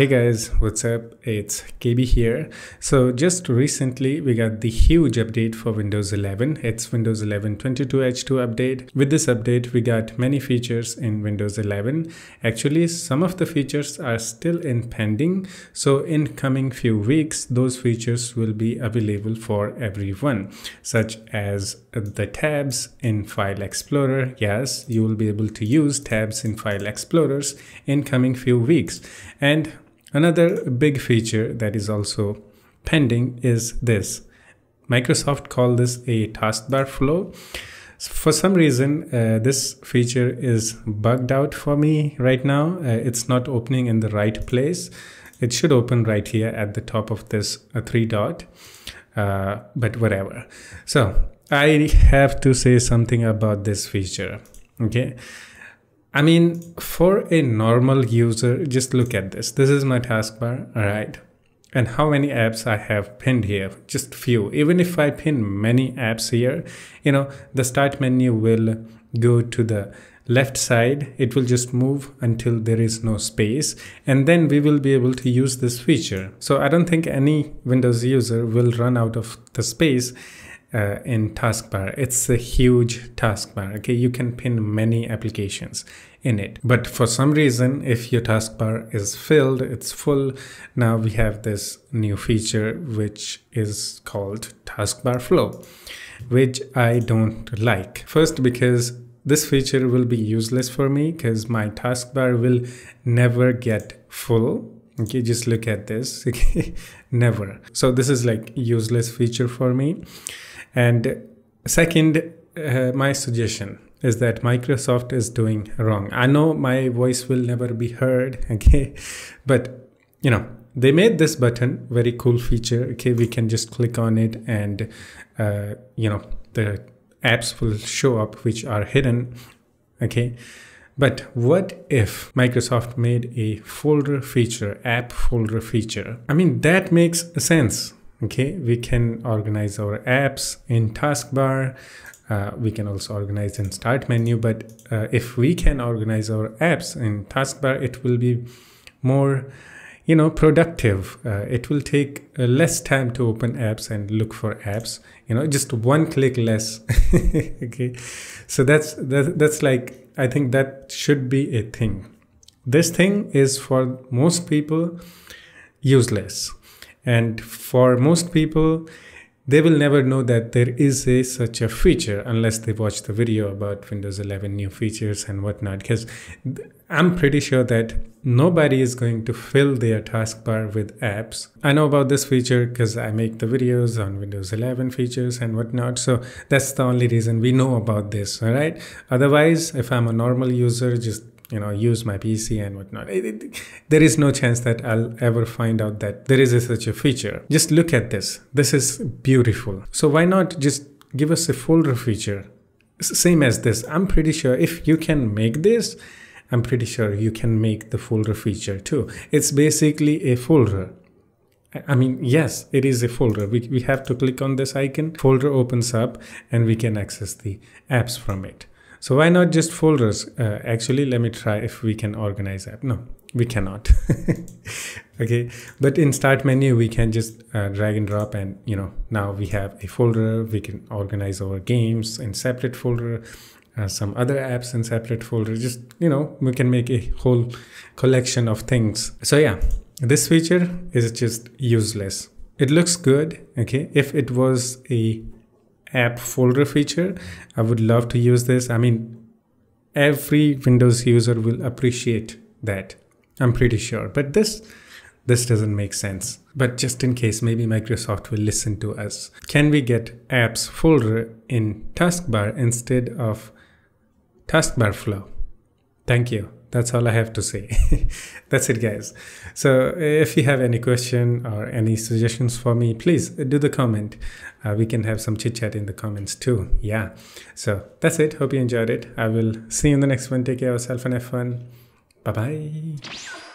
Hey guys, what's up? It's KB here. So just recently we got the huge update for Windows 11. It's Windows 11 22H2 update. With this update, we got many features in Windows 11. Actually, some of the features are still in pending. So in coming few weeks, those features will be available for everyone, such as the tabs in File Explorer. Yes, you will be able to use tabs in File Explorers in coming few weeks. And Another big feature that is also pending is this. Microsoft called this a taskbar flow. For some reason, uh, this feature is bugged out for me right now. Uh, it's not opening in the right place. It should open right here at the top of this uh, three dot, uh, but whatever. So I have to say something about this feature. Okay. I mean, for a normal user, just look at this. This is my taskbar, all right? And how many apps I have pinned here? Just few. Even if I pin many apps here, you know, the start menu will go to the left side. It will just move until there is no space. And then we will be able to use this feature. So I don't think any Windows user will run out of the space uh, in taskbar. It's a huge taskbar. Okay, you can pin many applications in it. But for some reason, if your taskbar is filled, it's full. Now we have this new feature which is called taskbar flow, which I don't like. First, because this feature will be useless for me because my taskbar will never get full okay just look at this okay never so this is like useless feature for me and second, uh, my suggestion is that Microsoft is doing wrong. I know my voice will never be heard, okay, but you know they made this button very cool feature. Okay, we can just click on it, and uh, you know the apps will show up which are hidden. Okay. But what if Microsoft made a folder feature, app folder feature? I mean, that makes sense okay we can organize our apps in taskbar. Uh, we can also organize in start menu but uh, if we can organize our apps in taskbar it will be more you know productive. Uh, it will take uh, less time to open apps and look for apps you know just one click less. Okay so that's that, that's like i think that should be a thing. This thing is for most people useless and for most people they will never know that there is a such a feature unless they watch the video about windows 11 new features and whatnot. Because i'm pretty sure that nobody is going to fill their taskbar with apps. I know about this feature because i make the videos on windows 11 features and whatnot. So that's the only reason we know about this all right otherwise if i'm a normal user just you know use my pc and whatnot. It, it, there is no chance that i'll ever find out that there is a, such a feature. Just look at this. This is beautiful. So why not just give us a folder feature? Same as this. I'm pretty sure if you can make this i'm pretty sure you can make the folder feature too. It's basically a folder. I mean, yes, it is a folder. We, we have to click on this icon, folder opens up and we can access the apps from it. So why not just folders? Uh, actually, let me try if we can organize app. No, we cannot. okay, but in start menu, we can just uh, drag and drop and you know, now we have a folder. We can organize our games in separate folder, uh, some other apps in separate folder. Just, you know, we can make a whole collection of things. So yeah, this feature is just useless. It looks good. Okay. If it was a app folder feature. I would love to use this. I mean, every Windows user will appreciate that. I'm pretty sure. But this this doesn't make sense. But just in case, maybe Microsoft will listen to us. Can we get apps folder in taskbar instead of taskbar flow? Thank you that's all I have to say. that's it, guys. So if you have any question or any suggestions for me, please do the comment. Uh, we can have some chit chat in the comments too. Yeah. So that's it. Hope you enjoyed it. I will see you in the next one. Take care of yourself and have fun. Bye bye.